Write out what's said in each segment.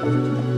Música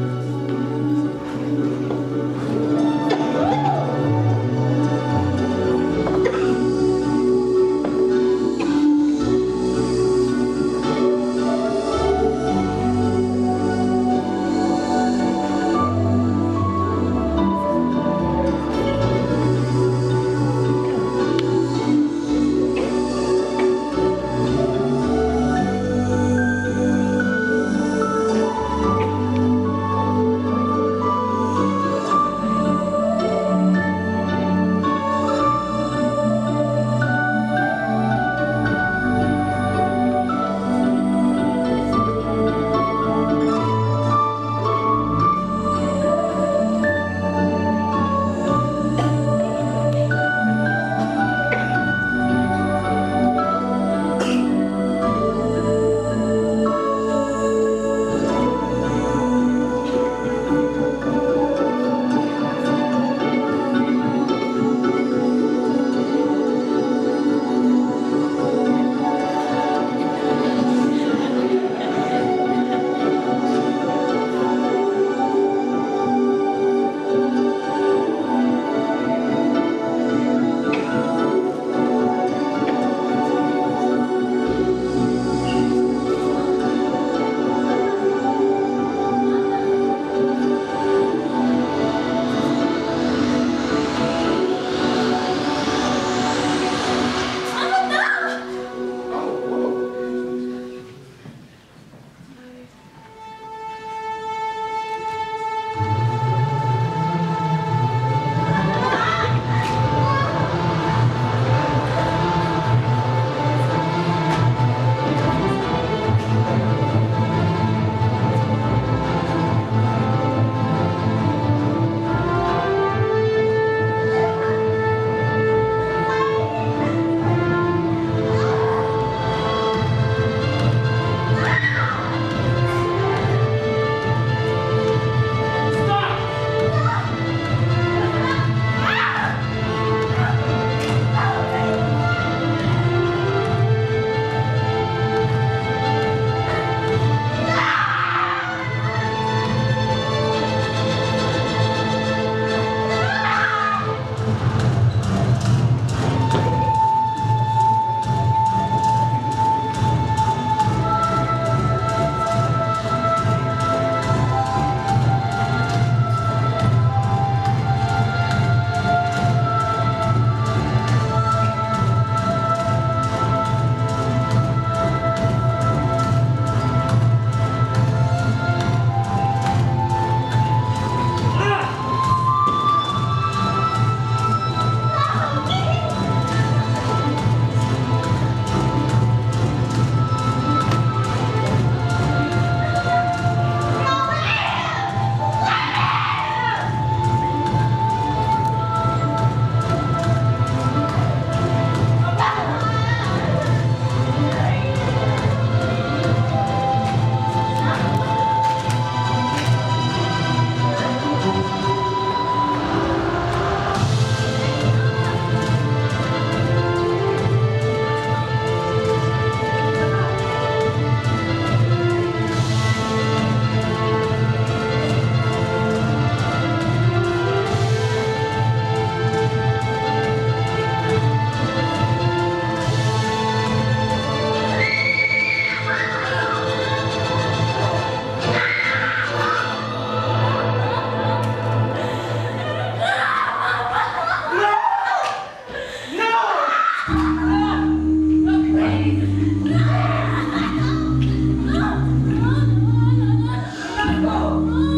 Senhor.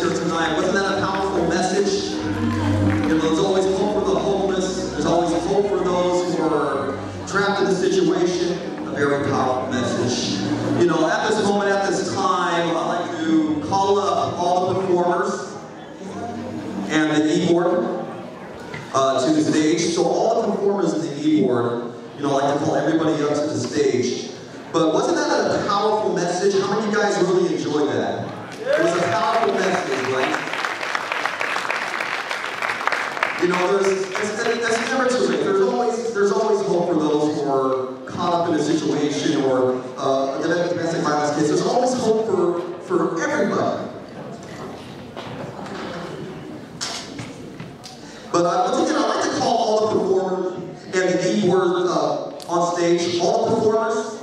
Here tonight. Wasn't that a powerful message? You know, there's always hope for the homeless. There's always hope for those who are trapped in a situation. A very powerful message. You know, at this moment, at this time, I'd like to call up all the performers and the e-board uh, to the stage. So all the performers in the e-board, you know, I like to call everybody up to the stage. But wasn't that a powerful message? How many of you guys really enjoyed that? It was a powerful message, right? You know, there's that's, that's never too late. There's always there's always hope for those who are caught up in a situation or uh, a domestic violence case. There's always hope for for everybody. But uh, once again, I'd like to call all the performers and the E word uh, on stage. All the performers.